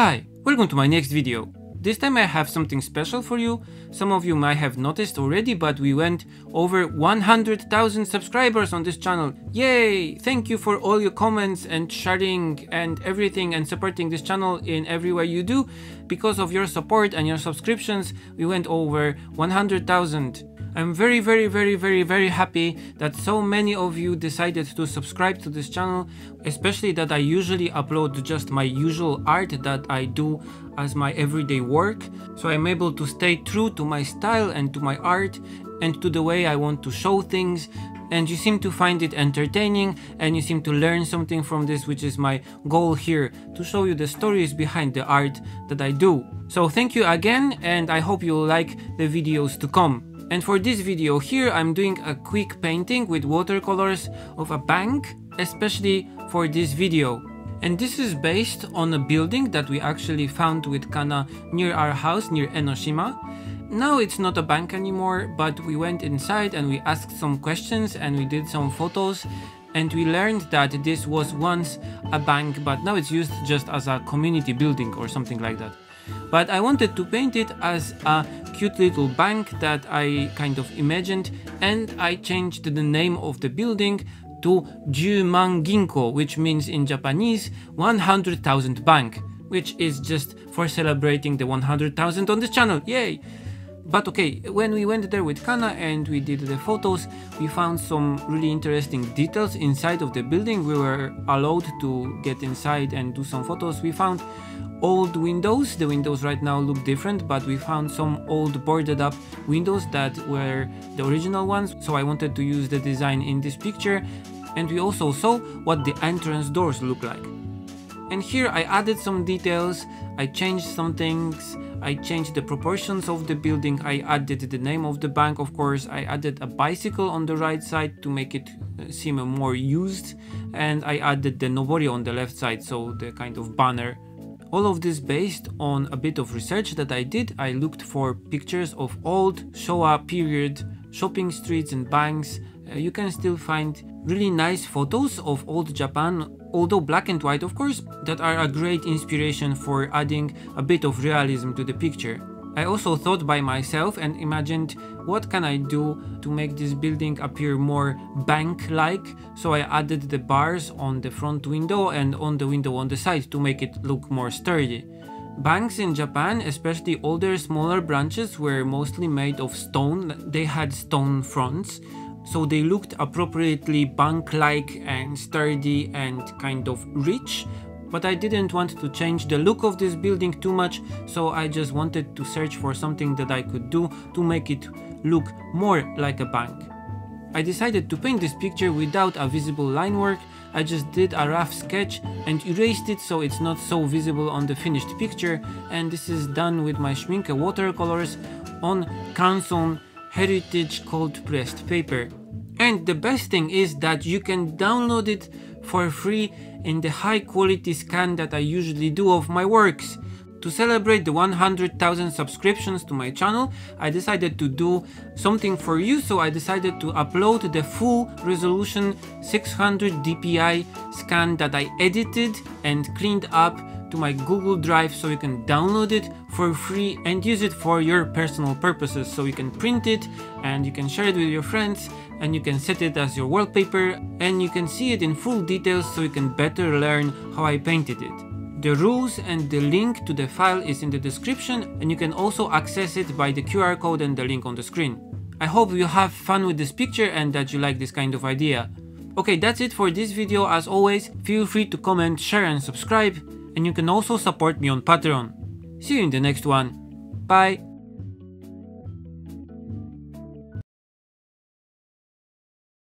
Hi, welcome to my next video. This time I have something special for you. Some of you might have noticed already, but we went over 100,000 subscribers on this channel. Yay! Thank you for all your comments and sharing and everything and supporting this channel in every way you do. Because of your support and your subscriptions, we went over 100,000. I'm very very very very very happy that so many of you decided to subscribe to this channel, especially that I usually upload just my usual art that I do as my everyday work, so I'm able to stay true to my style and to my art and to the way I want to show things and you seem to find it entertaining and you seem to learn something from this which is my goal here to show you the stories behind the art that I do. So thank you again and I hope you like the videos to come. And for this video here I'm doing a quick painting with watercolors of a bank, especially for this video. And this is based on a building that we actually found with Kana near our house, near Enoshima. Now it's not a bank anymore, but we went inside and we asked some questions and we did some photos and we learned that this was once a bank but now it's used just as a community building or something like that. But I wanted to paint it as a cute little bank that I kind of imagined and I changed the name of the building to Juman Ginko, which means in Japanese 100,000 bank, which is just for celebrating the 100,000 on this channel, yay! But okay, when we went there with Kana and we did the photos, we found some really interesting details inside of the building. We were allowed to get inside and do some photos. We found old windows. The windows right now look different, but we found some old boarded up windows that were the original ones. So I wanted to use the design in this picture. And we also saw what the entrance doors look like. And here I added some details, I changed some things, I changed the proportions of the building, I added the name of the bank of course, I added a bicycle on the right side to make it uh, seem more used and I added the Nobori on the left side, so the kind of banner all of this based on a bit of research that I did. I looked for pictures of old Showa period shopping streets and banks. Uh, you can still find really nice photos of old Japan, although black and white of course, that are a great inspiration for adding a bit of realism to the picture. I also thought by myself and imagined what can I do to make this building appear more bank-like, so I added the bars on the front window and on the window on the side to make it look more sturdy. Banks in Japan, especially older smaller branches, were mostly made of stone, they had stone fronts, so they looked appropriately bank-like and sturdy and kind of rich, but I didn't want to change the look of this building too much, so I just wanted to search for something that I could do to make it look more like a bank. I decided to paint this picture without a visible line work, I just did a rough sketch and erased it so it's not so visible on the finished picture and this is done with my Schmincke watercolors on Canson Heritage cold pressed paper. And the best thing is that you can download it for free in the high quality scan that I usually do of my works. To celebrate the 100,000 subscriptions to my channel, I decided to do something for you, so I decided to upload the full resolution 600 dpi scan that I edited and cleaned up to my Google Drive so you can download it for free and use it for your personal purposes. So you can print it and you can share it with your friends and you can set it as your wallpaper and you can see it in full details so you can better learn how I painted it. The rules and the link to the file is in the description and you can also access it by the QR code and the link on the screen. I hope you have fun with this picture and that you like this kind of idea. Okay, that's it for this video. As always, feel free to comment, share and subscribe and you can also support me on Patreon. See you in the next one. Bye!